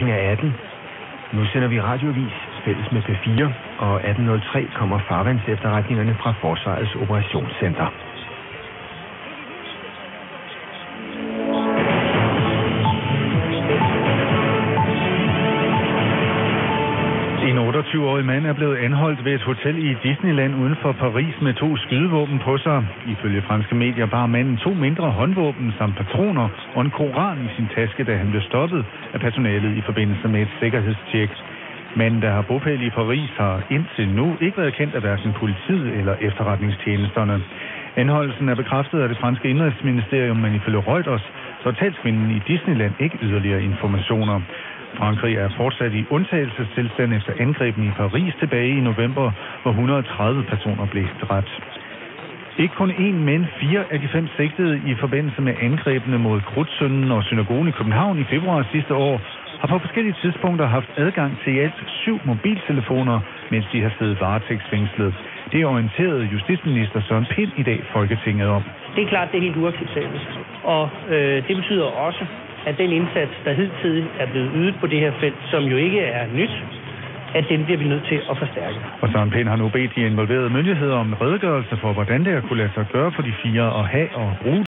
Klokken er 18. Nu sender vi radiovis fælles med P4, og 18.03 kommer farvands efterretningerne fra Forsvarets Operationscenter. En 28-årig mand er blevet anholdt ved et hotel i Disneyland uden for Paris med to skydevåben på sig. Ifølge franske medier bar manden to mindre håndvåben samt patroner og en koran i sin taske, da han blev stoppet af personalet i forbindelse med et sikkerhedstjek. Manden, der har bopæl i Paris, har indtil nu ikke været kendt af hverken politiet eller efterretningstjenesterne. Anholdelsen er bekræftet af det franske indrigsministerium, men ifølge Reuters, så talskvinden i Disneyland ikke yderligere informationer. Frankrig er fortsat i undtagelsestilstand efter angrebene i Paris tilbage i november, hvor 130 personer blev dræbt. Ikke kun én, men fire af de fem sigtede i forbindelse med angrebene mod Krudtsønden og synagogen i København i februar sidste år, har på forskellige tidspunkter haft adgang til i alt syv mobiltelefoner, mens de har siddet varetægtsfængslet. Det orienterede justitsminister Søren Pind i dag Folketinget om. Det er klart, det er helt uacceptabelt. Og øh, det betyder også, at den indsats, der hidtil er blevet ydet på det her felt, som jo ikke er nyt, at den bliver vi nødt til at forstærke. Og Søren Pind har nu bedt de involverede myndigheder om en redegørelse for, hvordan det har kunne lade sig gøre for de fire at have og bruge